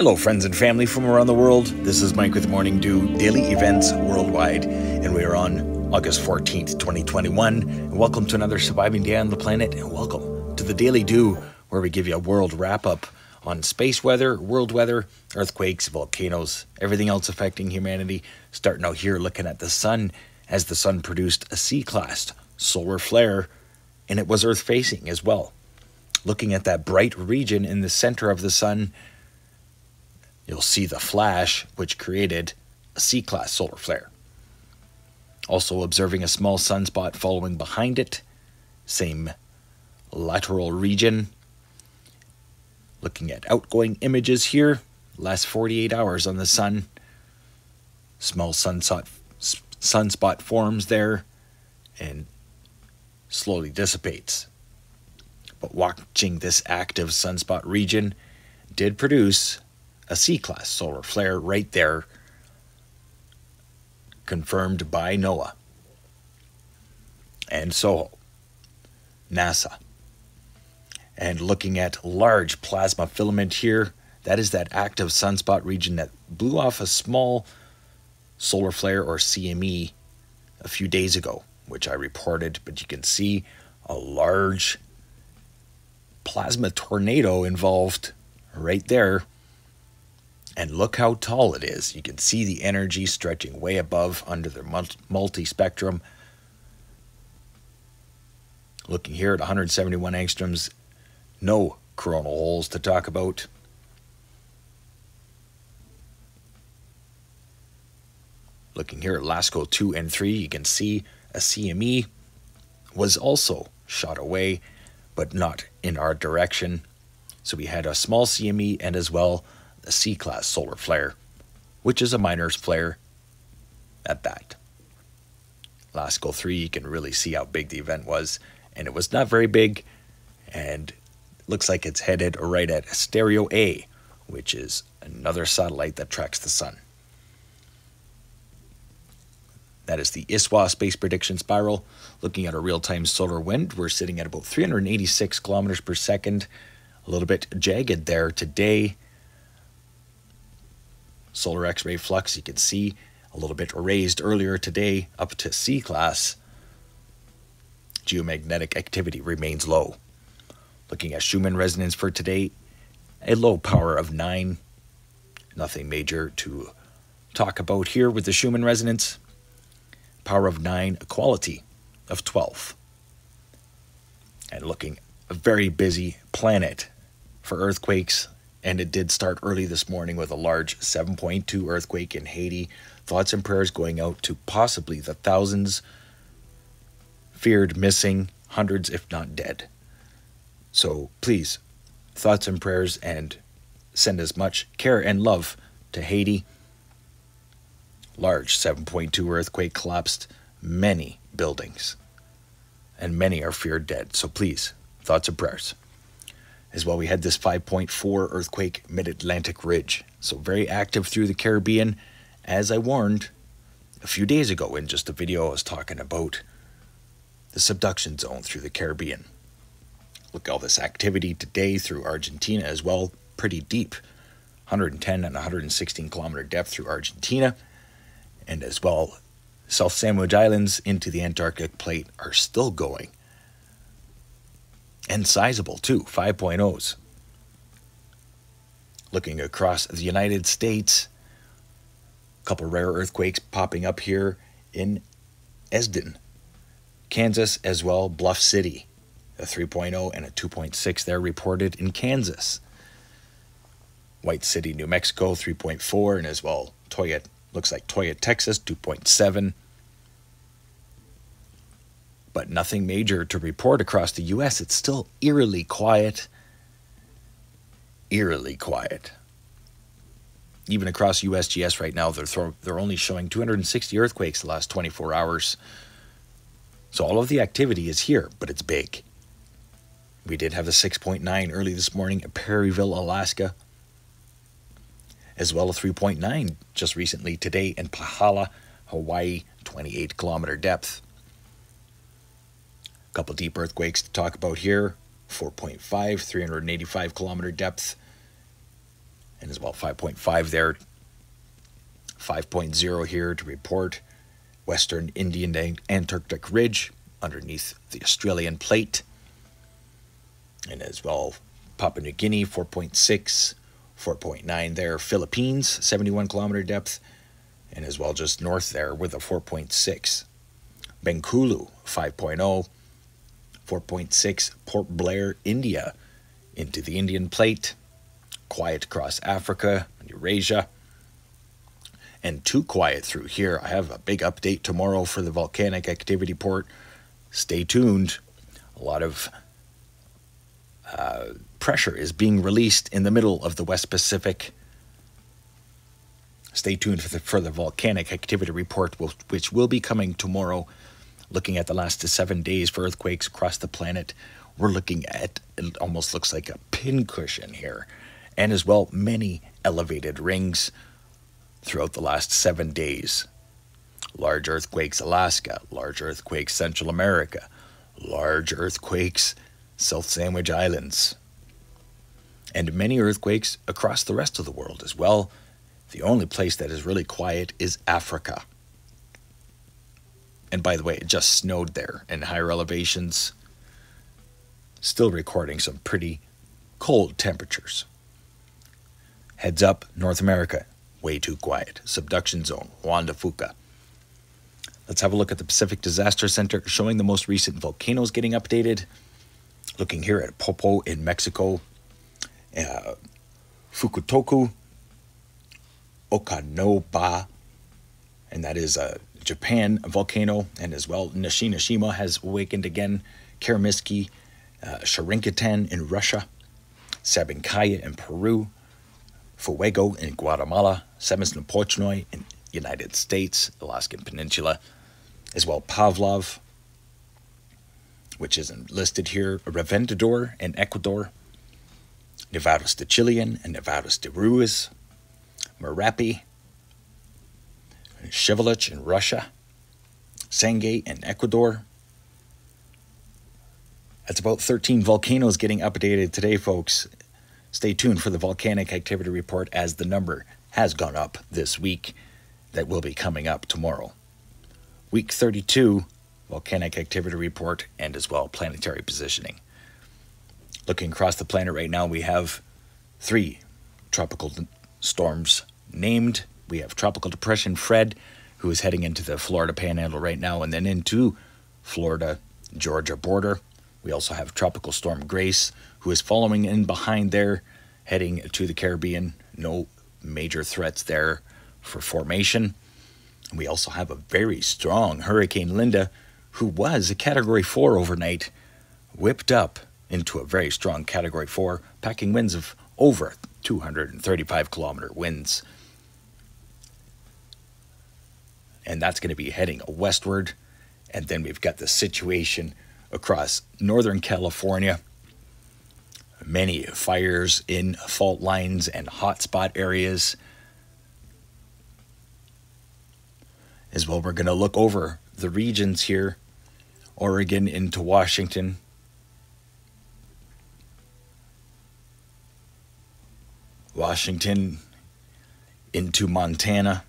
Hello, friends and family from around the world. This is Mike with Morning Dew Daily Events Worldwide, and we are on August 14th, 2021. And welcome to another surviving day on the planet, and welcome to the Daily Dew, where we give you a world wrap up on space weather, world weather, earthquakes, volcanoes, everything else affecting humanity. Starting out here looking at the sun, as the sun produced a C class solar flare, and it was Earth facing as well. Looking at that bright region in the center of the sun, you'll see the flash, which created a C class solar flare. Also, observing a small sunspot following behind it, same lateral region. Looking at outgoing images here, last 48 hours on the sun. Small sunspot, sunspot forms there and slowly dissipates. But watching this active sunspot region did produce a C class solar flare right there, confirmed by NOAA and SOHO, NASA. And looking at large plasma filament here, that is that active sunspot region that blew off a small solar flare or CME a few days ago, which I reported, but you can see a large plasma tornado involved right there and look how tall it is. You can see the energy stretching way above under the multi spectrum. Looking here at 171 angstroms, no coronal holes to talk about. Looking here at LASCO 2 and 3, you can see a CME was also shot away, but not in our direction. So we had a small CME and as well a C class solar flare, which is a minor's flare at that. LASCO 3, you can really see how big the event was, and it was not very big, and looks like it's headed right at Stereo A, which is another satellite that tracks the sun. That is the ISWA Space Prediction Spiral. Looking at a real time solar wind, we're sitting at about 386 kilometers per second. A little bit jagged there today solar X-ray flux, you can see a little bit raised earlier today up to C class. Geomagnetic activity remains low. Looking at Schumann resonance for today, a low power of 9. Nothing major to talk about here with the Schumann resonance. Power of 9, a quality of 12. And looking a very busy planet for earthquakes and it did start early this morning with a large 7.2 earthquake in Haiti. Thoughts and prayers going out to possibly the thousands feared missing, hundreds if not dead. So please, thoughts and prayers and send as much care and love to Haiti. Large 7.2 earthquake collapsed many buildings, and many are feared dead. So please, thoughts and prayers as well. We had this 5.4 earthquake mid Atlantic ridge. So very active through the Caribbean, as I warned a few days ago in just a video I was talking about the subduction zone through the Caribbean. Look all this activity today through Argentina as well, pretty deep. 110 and 116 kilometer depth through Argentina, and as well, South Sandwich Islands into the Antarctic plate are still going and sizable too, 5.0s. Looking across the United States, a couple rare earthquakes popping up here in Esden, Kansas, as well, Bluff City, a 3.0 and a 2.6 there reported in Kansas. White City, New Mexico, 3.4, and as well, Toyota, looks like Toyota, Texas, 2.7 but nothing major to report across the US. It's still eerily quiet. Eerily quiet. Even across USGS right now, they're, they're only showing 260 earthquakes the last 24 hours. So all of the activity is here, but it's big. We did have a 6.9 early this morning at Perryville, Alaska, as well as 3.9 just recently today in Pahala, Hawaii, 28 kilometer depth. A couple deep earthquakes to talk about here 4.5, 385 kilometer depth. and as well 5.5 there. 5.0 here to report Western Indian Antarctic Ridge underneath the Australian plate. And as well, Papua New Guinea 4.6, 4.9 there. Philippines 71 kilometer depth, and as well just north there with a 4.6. Bengkulu 5.0, 4.6 Port Blair, India into the Indian plate. Quiet across Africa and Eurasia. And too quiet through here. I have a big update tomorrow for the volcanic activity port. Stay tuned. A lot of uh, pressure is being released in the middle of the West Pacific. Stay tuned for the, for the volcanic activity report, which will be coming tomorrow. Looking at the last seven days for earthquakes across the planet, we're looking at it almost looks like a pincushion here, and as well many elevated rings throughout the last seven days. Large earthquakes, Alaska, large earthquakes, Central America, large earthquakes, South Sandwich Islands, and many earthquakes across the rest of the world as well. The only place that is really quiet is Africa. And by the way, it just snowed there in higher elevations. Still recording some pretty cold temperatures. Heads up, North America, way too quiet. Subduction zone, Juan de Fuca. Let's have a look at the Pacific Disaster Center showing the most recent volcanoes getting updated. Looking here at Popo in Mexico, uh, Fukutoku, Okanoba, and that is a Japan volcano, and as well Nishinoshima has awakened again, Karymsky, uh, Sharinkatan in Russia, Sabancaya in Peru, Fuego in Guatemala, Semisopochnoi in United States, Alaskan Peninsula, as well Pavlov, which isn't listed here, Reventador in Ecuador, Nevados de Chillán and Nevados de Ruiz, Merapi, Sheveluch in Russia, Sangay in Ecuador. That's about 13 volcanoes getting updated today, folks. Stay tuned for the volcanic activity report as the number has gone up this week. That will be coming up tomorrow. Week 32 volcanic activity report, and as well planetary positioning. Looking across the planet right now, we have three tropical storms named. We have Tropical Depression Fred, who is heading into the Florida Panhandle right now and then into Florida Georgia border. We also have Tropical Storm Grace, who is following in behind there, heading to the Caribbean. No major threats there for formation. We also have a very strong Hurricane Linda, who was a Category 4 overnight, whipped up into a very strong Category 4, packing winds of over 235 kilometer winds. And that's going to be heading westward. And then we've got the situation across Northern California. Many fires in fault lines and hotspot areas. As well, we're going to look over the regions here Oregon into Washington. Washington into Montana.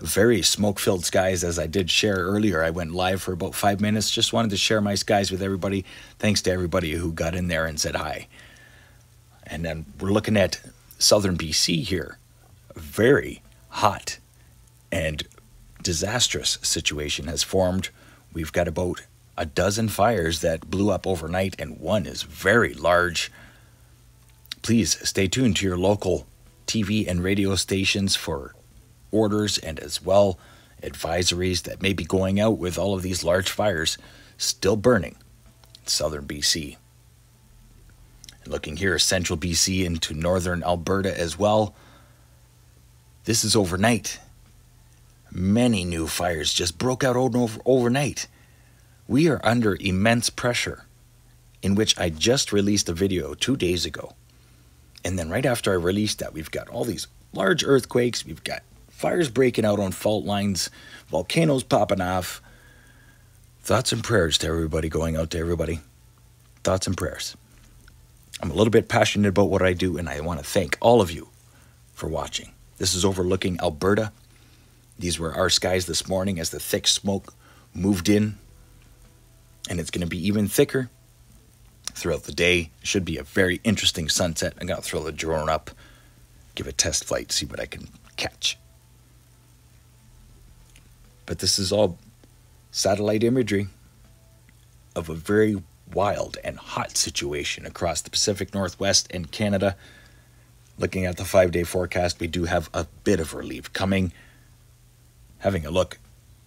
Very smoke filled skies, as I did share earlier. I went live for about five minutes. Just wanted to share my skies with everybody. Thanks to everybody who got in there and said hi. And then we're looking at southern BC here very hot and disastrous situation has formed. We've got about a dozen fires that blew up overnight, and one is very large. Please stay tuned to your local TV and radio stations for orders and as well advisories that may be going out with all of these large fires still burning in southern BC. And looking here, central BC into northern Alberta as well. This is overnight. Many new fires just broke out over, overnight. We are under immense pressure, in which I just released a video two days ago. And then right after I released that, we've got all these large earthquakes, we've got fires breaking out on fault lines, volcanoes popping off, Thoughts and prayers to everybody going out to everybody. Thoughts and prayers. I'm a little bit passionate about what I do, and I want to thank all of you for watching. This is overlooking Alberta. These were our skies this morning as the thick smoke moved in, and it's going to be even thicker throughout the day. Should be a very interesting sunset. I'm going to throw the drone up, give a test flight, see what I can catch. But this is all satellite imagery of a very wild and hot situation across the Pacific Northwest and Canada. Looking at the five day forecast, we do have a bit of relief coming. Having a look,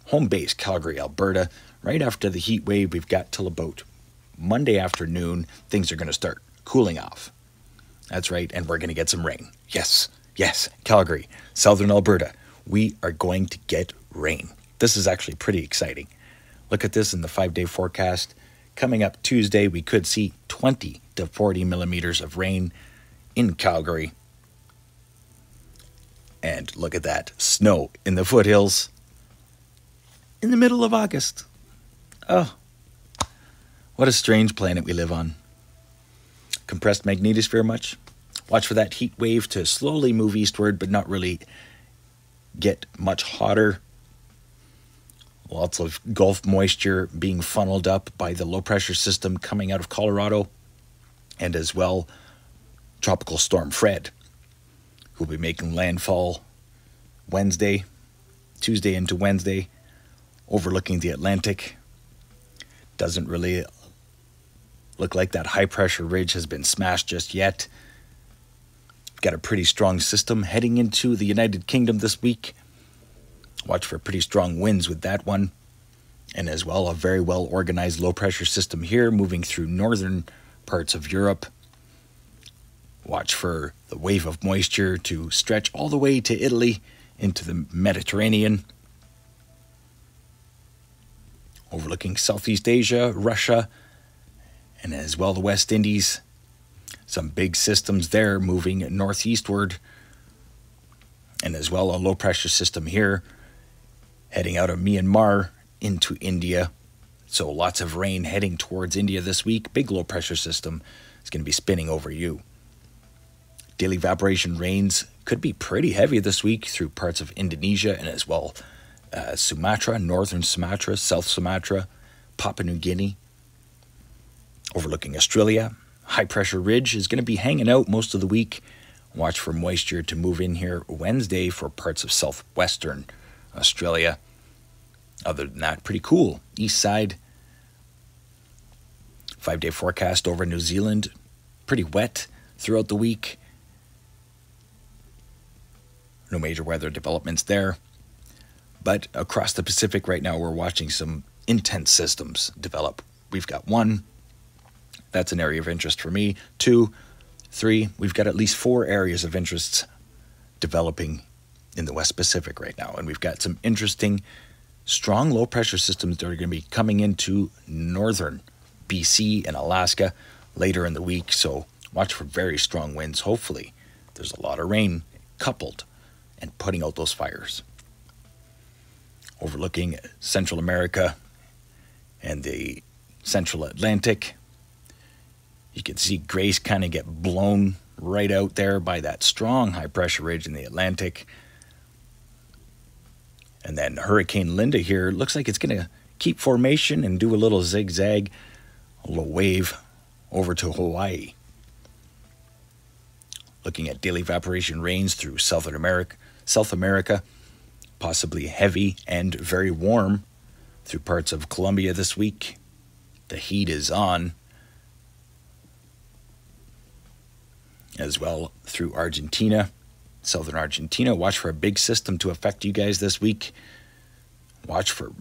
home base Calgary, Alberta. Right after the heat wave, we've got till about Monday afternoon, things are going to start cooling off. That's right, and we're going to get some rain. Yes, yes, Calgary, southern Alberta, we are going to get rain. This is actually pretty exciting. Look at this in the five day forecast. Coming up Tuesday, we could see 20 to 40 millimeters of rain in Calgary. And look at that snow in the foothills in the middle of August. Oh, what a strange planet we live on. Compressed magnetosphere much? Watch for that heat wave to slowly move eastward, but not really get much hotter Lots of Gulf moisture being funneled up by the low pressure system coming out of Colorado, and as well, Tropical Storm Fred, who will be making landfall Wednesday, Tuesday into Wednesday, overlooking the Atlantic. Doesn't really look like that high pressure ridge has been smashed just yet. Got a pretty strong system heading into the United Kingdom this week. Watch for pretty strong winds with that one. And as well, a very well organized low pressure system here moving through northern parts of Europe. Watch for the wave of moisture to stretch all the way to Italy into the Mediterranean. Overlooking Southeast Asia, Russia, and as well the West Indies. Some big systems there moving northeastward. And as well a low pressure system here heading out of Myanmar into India. So lots of rain heading towards India this week. Big low pressure system is going to be spinning over you. Daily evaporation rains could be pretty heavy this week through parts of Indonesia and as well uh, Sumatra, northern Sumatra, South Sumatra, Papua New Guinea. Overlooking Australia, high pressure ridge is going to be hanging out most of the week. Watch for moisture to move in here Wednesday for parts of southwestern Australia. Other than that, pretty cool. East side, five day forecast over New Zealand, pretty wet throughout the week. No major weather developments there. But across the Pacific right now, we're watching some intense systems develop. We've got one, that's an area of interest for me. Two, three, we've got at least four areas of interest developing in the West Pacific right now. And we've got some interesting, strong low pressure systems that are going to be coming into northern BC and Alaska later in the week. So watch for very strong winds. Hopefully, there's a lot of rain coupled and putting out those fires. Overlooking Central America and the Central Atlantic, you can see Grace kind of get blown right out there by that strong high pressure ridge in the Atlantic. And then Hurricane Linda here looks like it's going to keep formation and do a little zigzag, a little wave over to Hawaii. Looking at daily evaporation rains through Southern America, South America, possibly heavy and very warm through parts of Colombia this week. The heat is on. As well through Argentina southern Argentina. Watch for a big system to affect you guys this week. Watch for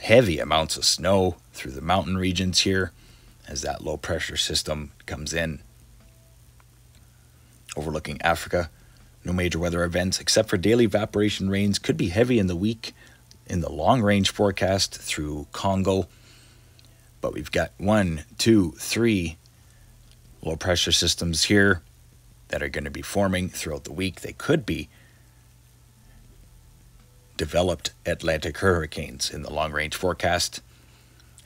heavy amounts of snow through the mountain regions here as that low pressure system comes in. Overlooking Africa, no major weather events except for daily evaporation rains could be heavy in the week in the long range forecast through Congo. But we've got one, two, three low pressure systems here that are going to be forming throughout the week. They could be developed Atlantic hurricanes in the long range forecast.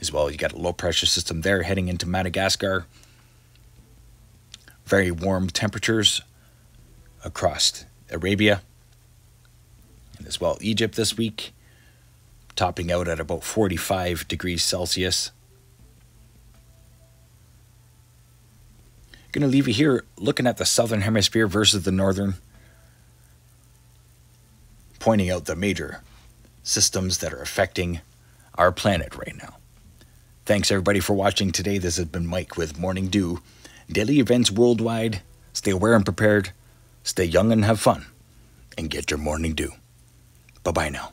as well. You got a low pressure system there heading into Madagascar. Very warm temperatures across Arabia and as well Egypt this week, topping out at about 45 degrees Celsius. Going to leave you here looking at the southern hemisphere versus the northern, pointing out the major systems that are affecting our planet right now. Thanks everybody for watching today. This has been Mike with Morning Dew. Daily events worldwide. Stay aware and prepared. Stay young and have fun. And get your morning dew. Bye bye now.